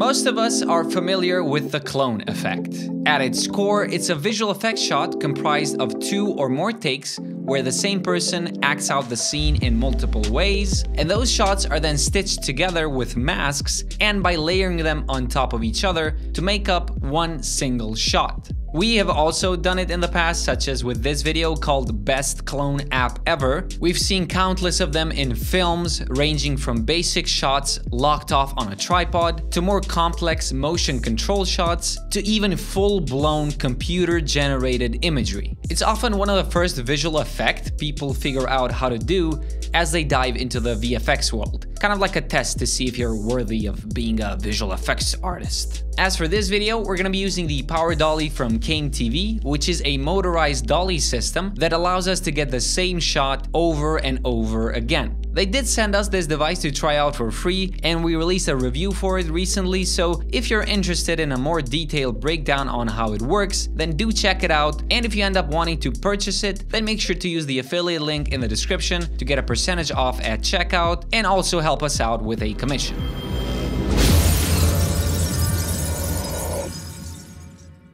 Most of us are familiar with the clone effect. At its core, it's a visual effects shot comprised of two or more takes where the same person acts out the scene in multiple ways, and those shots are then stitched together with masks and by layering them on top of each other to make up one single shot. We have also done it in the past, such as with this video called Best Clone App Ever. We've seen countless of them in films, ranging from basic shots locked off on a tripod, to more complex motion control shots, to even full-blown computer-generated imagery. It's often one of the first visual effect people figure out how to do as they dive into the VFX world, kind of like a test to see if you're worthy of being a visual effects artist. As for this video, we're gonna be using the Power Dolly from CameTV, which is a motorized dolly system that allows us to get the same shot over and over again. They did send us this device to try out for free and we released a review for it recently, so if you're interested in a more detailed breakdown on how it works, then do check it out. And if you end up wanting to purchase it, then make sure to use the affiliate link in the description to get a percentage off at checkout and also help us out with a commission.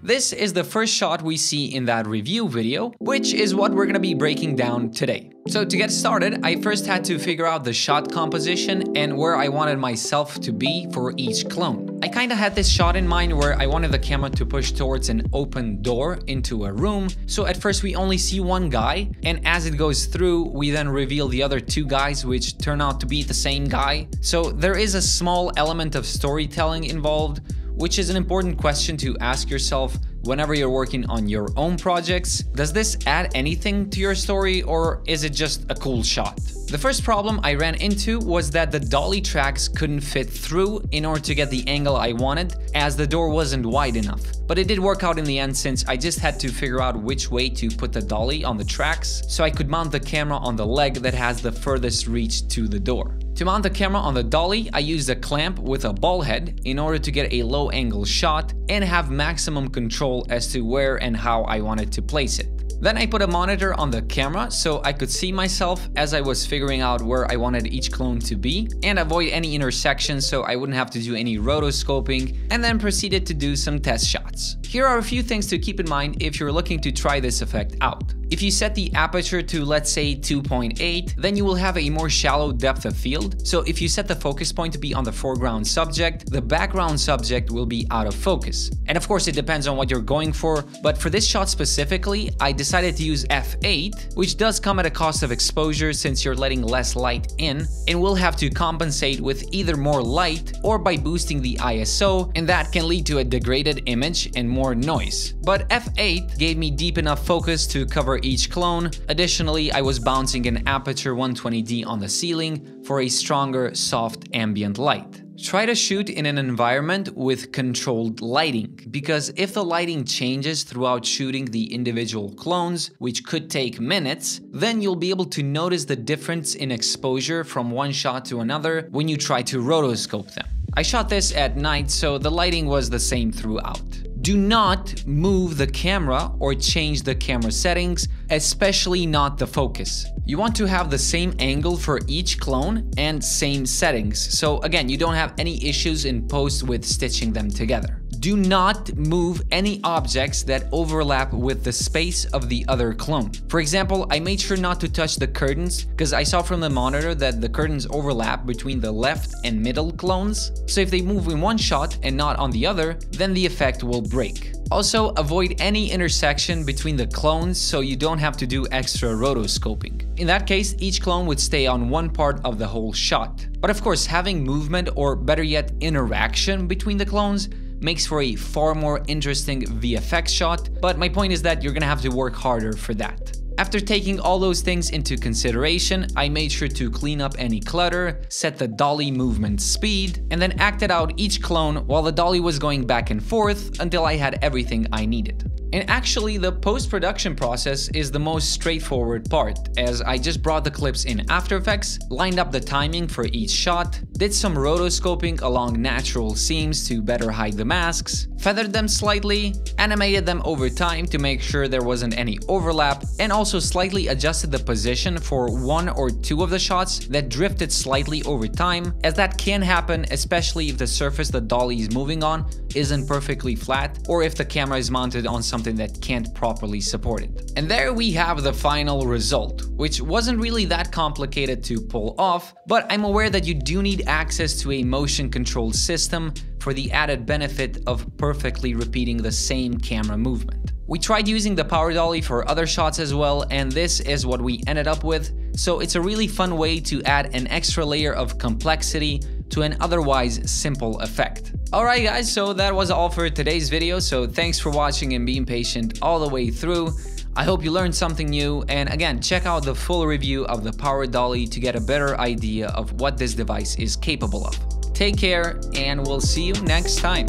This is the first shot we see in that review video, which is what we're gonna be breaking down today. So to get started, I first had to figure out the shot composition and where I wanted myself to be for each clone. I kinda had this shot in mind where I wanted the camera to push towards an open door into a room, so at first we only see one guy, and as it goes through, we then reveal the other two guys which turn out to be the same guy. So there is a small element of storytelling involved, which is an important question to ask yourself whenever you're working on your own projects. Does this add anything to your story or is it just a cool shot? The first problem I ran into was that the dolly tracks couldn't fit through in order to get the angle I wanted as the door wasn't wide enough. But it did work out in the end since I just had to figure out which way to put the dolly on the tracks so I could mount the camera on the leg that has the furthest reach to the door. To mount the camera on the dolly, I used a clamp with a ball head in order to get a low angle shot and have maximum control as to where and how I wanted to place it. Then I put a monitor on the camera so I could see myself as I was figuring out where I wanted each clone to be and avoid any intersections so I wouldn't have to do any rotoscoping and then proceeded to do some test shots. Here are a few things to keep in mind if you're looking to try this effect out. If you set the aperture to let's say 2.8, then you will have a more shallow depth of field. So if you set the focus point to be on the foreground subject, the background subject will be out of focus. And of course it depends on what you're going for, but for this shot specifically, I decided to use f8, which does come at a cost of exposure since you're letting less light in, and we'll have to compensate with either more light or by boosting the ISO, and that can lead to a degraded image and more noise. But f8 gave me deep enough focus to cover each clone. Additionally, I was bouncing an Aputure 120D on the ceiling for a stronger, soft ambient light. Try to shoot in an environment with controlled lighting, because if the lighting changes throughout shooting the individual clones, which could take minutes, then you'll be able to notice the difference in exposure from one shot to another when you try to rotoscope them. I shot this at night, so the lighting was the same throughout. Do not move the camera or change the camera settings, especially not the focus. You want to have the same angle for each clone and same settings, so again, you don't have any issues in post with stitching them together. Do not move any objects that overlap with the space of the other clone. For example, I made sure not to touch the curtains because I saw from the monitor that the curtains overlap between the left and middle clones. So if they move in one shot and not on the other, then the effect will break. Also, avoid any intersection between the clones so you don't have to do extra rotoscoping. In that case, each clone would stay on one part of the whole shot. But of course, having movement or better yet interaction between the clones makes for a far more interesting VFX shot, but my point is that you're gonna have to work harder for that. After taking all those things into consideration, I made sure to clean up any clutter, set the dolly movement speed, and then acted out each clone while the dolly was going back and forth until I had everything I needed. And actually, the post-production process is the most straightforward part, as I just brought the clips in After Effects, lined up the timing for each shot, did some rotoscoping along natural seams to better hide the masks, feathered them slightly, animated them over time to make sure there wasn't any overlap, and also slightly adjusted the position for one or two of the shots that drifted slightly over time, as that can happen especially if the surface the dolly is moving on isn't perfectly flat or if the camera is mounted on something that can't properly support it. And there we have the final result, which wasn't really that complicated to pull off, but I'm aware that you do need access to a motion control system for the added benefit of perfectly repeating the same camera movement. We tried using the power dolly for other shots as well, and this is what we ended up with, so it's a really fun way to add an extra layer of complexity to an otherwise simple effect. Alright guys, so that was all for today's video, so thanks for watching and being patient all the way through. I hope you learned something new and again check out the full review of the Power Dolly to get a better idea of what this device is capable of. Take care and we'll see you next time.